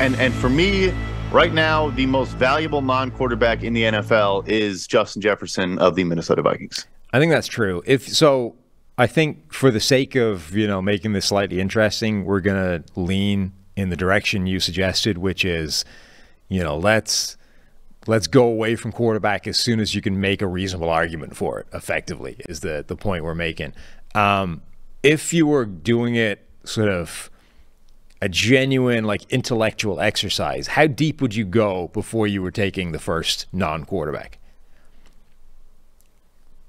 And and for me, right now, the most valuable non-quarterback in the NFL is Justin Jefferson of the Minnesota Vikings. I think that's true. If so, I think for the sake of you know making this slightly interesting, we're gonna lean in the direction you suggested, which is, you know, let's let's go away from quarterback as soon as you can make a reasonable argument for it. Effectively, is the the point we're making. Um, if you were doing it sort of a genuine like intellectual exercise, how deep would you go before you were taking the first non-quarterback?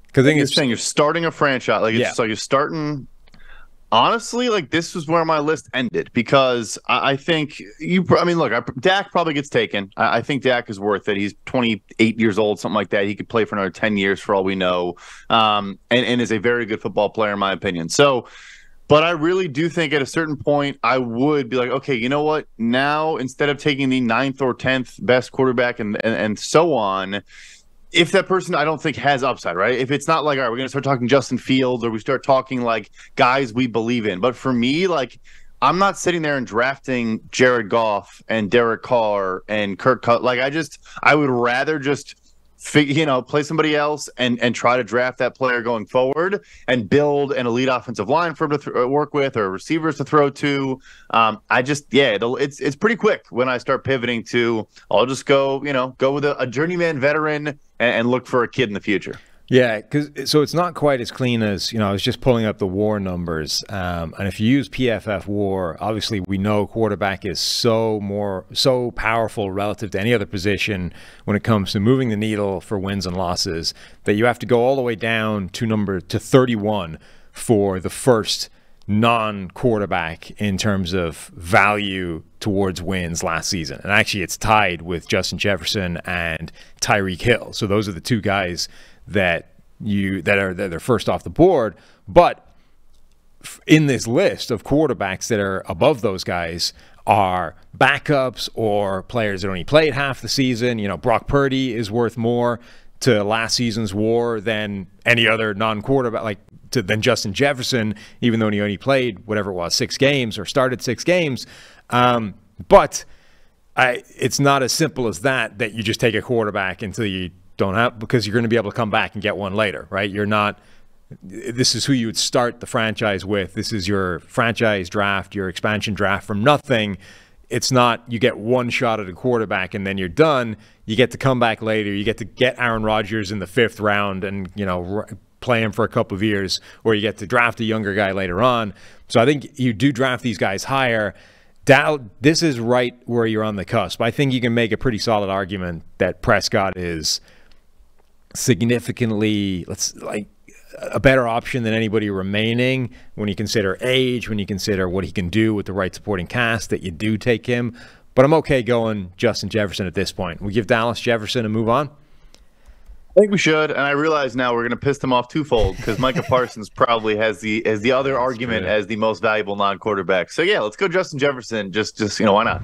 Because I think you're saying you're starting a franchise, like it's yeah. so you're starting. Honestly, like this was where my list ended because I, I think you. I mean, look, I, Dak probably gets taken. I, I, think Dak is worth it. He's 28 years old, something like that. He could play for another 10 years for all we know, um, and, and is a very good football player in my opinion. So but I really do think at a certain point, I would be like, okay, you know what? Now, instead of taking the ninth or 10th best quarterback and, and, and so on, if that person I don't think has upside, right? If it's not like, all right, we're going to start talking Justin Fields or we start talking like guys we believe in. But for me, like, I'm not sitting there and drafting Jared Goff and Derek Carr and Kirk Cut. Like, I just, I would rather just you know, play somebody else and and try to draft that player going forward and build an elite offensive line for him to th- uh, work with or receivers to throw to. Um, I just yeah, it's it's pretty quick when I start pivoting to I'll just go you know go with a, a journeyman veteran and, and look for a kid in the future. Yeah, because so it's not quite as clean as you know. I was just pulling up the WAR numbers, um, and if you use PFF WAR, obviously we know quarterback is so more so powerful relative to any other position when it comes to moving the needle for wins and losses that you have to go all the way down to number to 31 for the first non-quarterback in terms of value towards wins last season, and actually it's tied with Justin Jefferson and Tyreek Hill. So those are the two guys that you that are that are first off the board, but in this list of quarterbacks that are above those guys are backups or players that only played half the season. You know, Brock Purdy is worth more to last season's war than any other non-quarterback like to, than Justin Jefferson, even though he only played whatever it was six games or started six games. Um, but I, it's not as simple as that. That you just take a quarterback until you don't have because you're going to be able to come back and get one later, right? You're not. This is who you would start the franchise with. This is your franchise draft, your expansion draft from nothing. It's not you get one shot at a quarterback and then you're done. You get to come back later. You get to get Aaron Rodgers in the fifth round and you know play him for a couple of years, or you get to draft a younger guy later on. So I think you do draft these guys higher. Dow, this is right where you're on the cusp. I think you can make a pretty solid argument that Prescott is significantly let's like a better option than anybody remaining when you consider age, when you consider what he can do with the right supporting cast that you do take him. But I'm okay going Justin Jefferson at this point. We give Dallas Jefferson and move on. I think we should, and I realize now we're going to piss them off twofold because Micah Parsons probably has the as the other That's argument true. as the most valuable non-quarterback. So yeah, let's go Justin Jefferson. Just just you know why not?